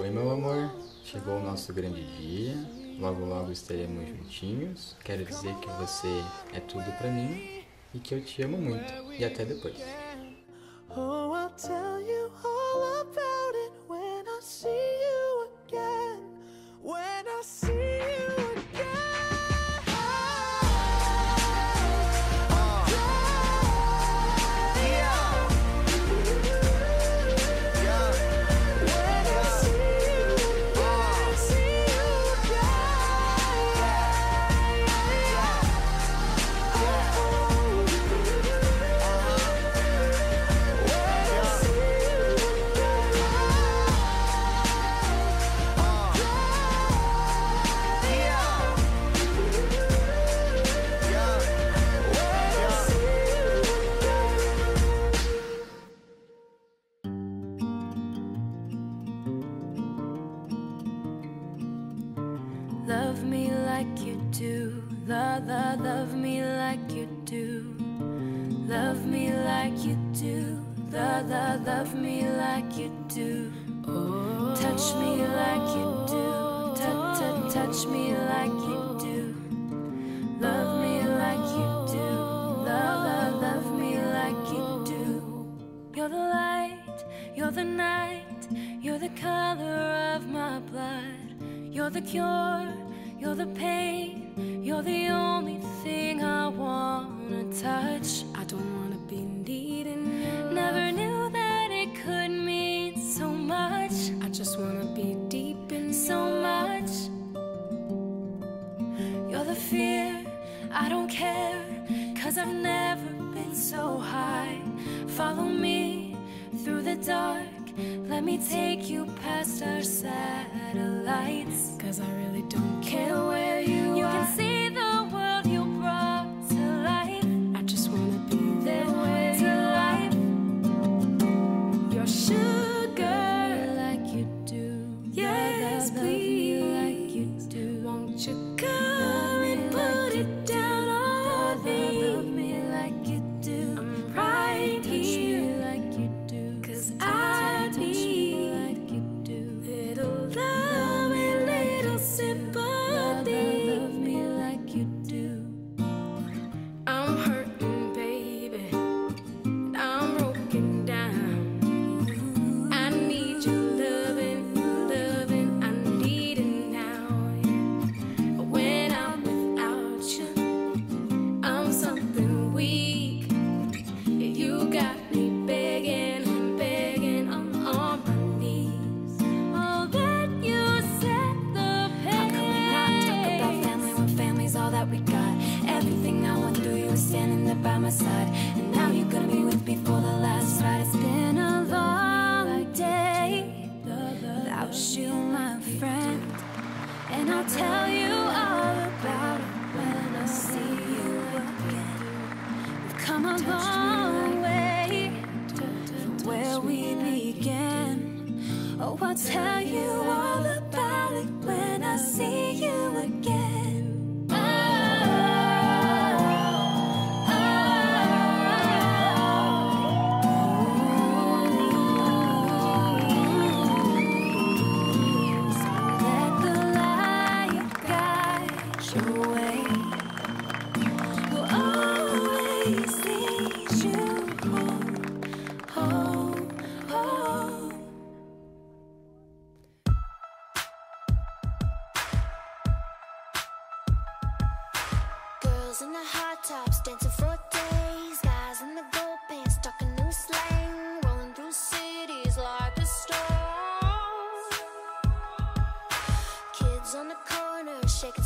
Oi, meu amor. Chegou o nosso grande dia. Logo, logo estaremos juntinhos. Quero dizer que você é tudo pra mim e que eu te amo muito. E até depois. Oh, I'll tell you Love, love, me like you do. Touch me like you do. Touch, me like you do. Love me like you do. Love, love, me like you do. You're the light, you're the night, you're the color of my blood. You're the cure, you're the pain, you're the only thing I wanna touch. I don't wanna be needing Follow me through the dark, let me take you past our satellites. Cause I really don't care where you, you are. Oh, Girls in the hot tops dancing for days. Guys in the gold pants talking new slang. Rolling through cities like a star. Kids on the corner shaking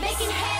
making hay.